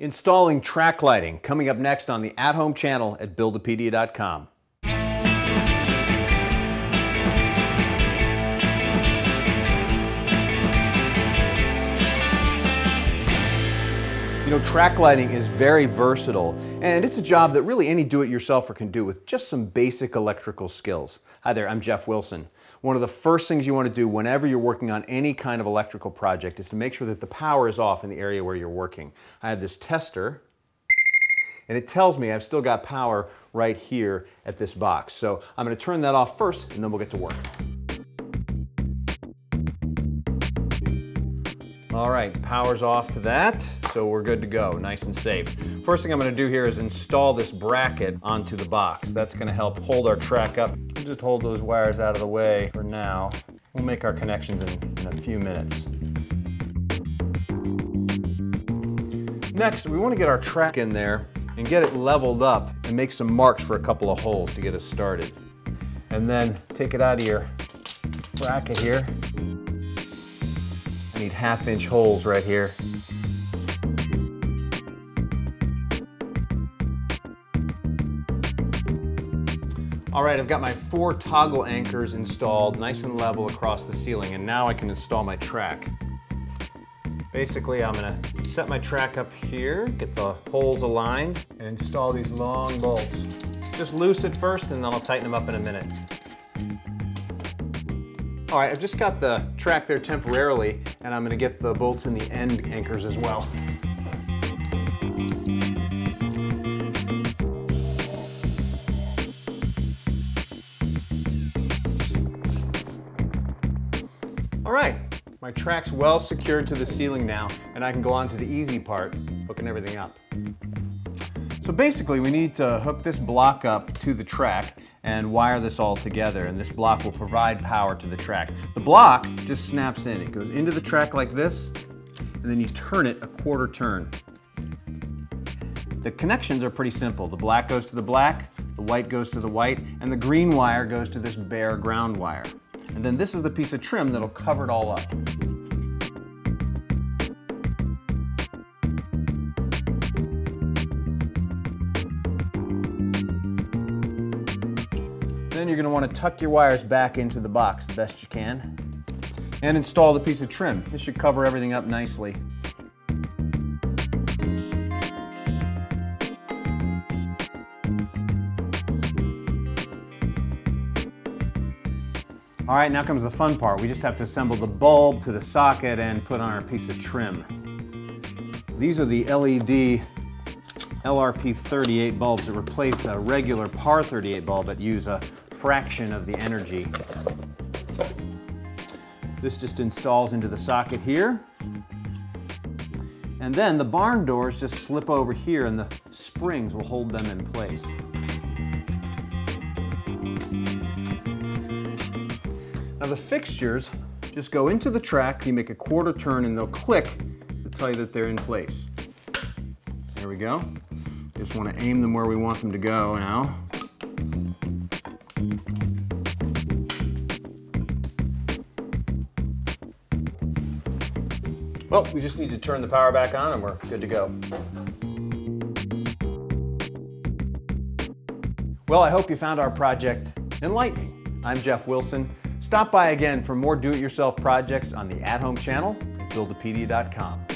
Installing track lighting, coming up next on the at-home channel at Buildipedia.com. know, track lighting is very versatile, and it's a job that really any do-it-yourselfer can do with just some basic electrical skills. Hi there, I'm Jeff Wilson. One of the first things you want to do whenever you're working on any kind of electrical project is to make sure that the power is off in the area where you're working. I have this tester, and it tells me I've still got power right here at this box. So I'm going to turn that off first, and then we'll get to work. All right, power's off to that, so we're good to go, nice and safe. First thing I'm gonna do here is install this bracket onto the box. That's gonna help hold our track up. We'll just hold those wires out of the way for now. We'll make our connections in, in a few minutes. Next, we wanna get our track in there and get it leveled up and make some marks for a couple of holes to get us started. And then take it out of your bracket here Need half inch holes right here. All right, I've got my four toggle anchors installed nice and level across the ceiling and now I can install my track. Basically, I'm gonna set my track up here, get the holes aligned, and install these long bolts. Just loose at first and then I'll tighten them up in a minute. All right, I've just got the track there temporarily, and I'm gonna get the bolts in the end anchors as well. All right, my track's well secured to the ceiling now, and I can go on to the easy part, hooking everything up. So basically we need to hook this block up to the track and wire this all together and this block will provide power to the track. The block just snaps in. It goes into the track like this and then you turn it a quarter turn. The connections are pretty simple. The black goes to the black, the white goes to the white, and the green wire goes to this bare ground wire. And then this is the piece of trim that'll cover it all up. Then you're gonna to want to tuck your wires back into the box the best you can and install the piece of trim. This should cover everything up nicely. All right, now comes the fun part. We just have to assemble the bulb to the socket and put on our piece of trim. These are the LED LRP38 bulbs that replace a regular PAR 38 bulb that use a fraction of the energy. This just installs into the socket here. And then the barn doors just slip over here and the springs will hold them in place. Now the fixtures just go into the track, you make a quarter turn and they'll click to tell you that they're in place. There we go. Just want to aim them where we want them to go now. Well, we just need to turn the power back on and we're good to go. Well, I hope you found our project enlightening. I'm Jeff Wilson. Stop by again for more do-it-yourself projects on the at-home channel at buildipedia.com.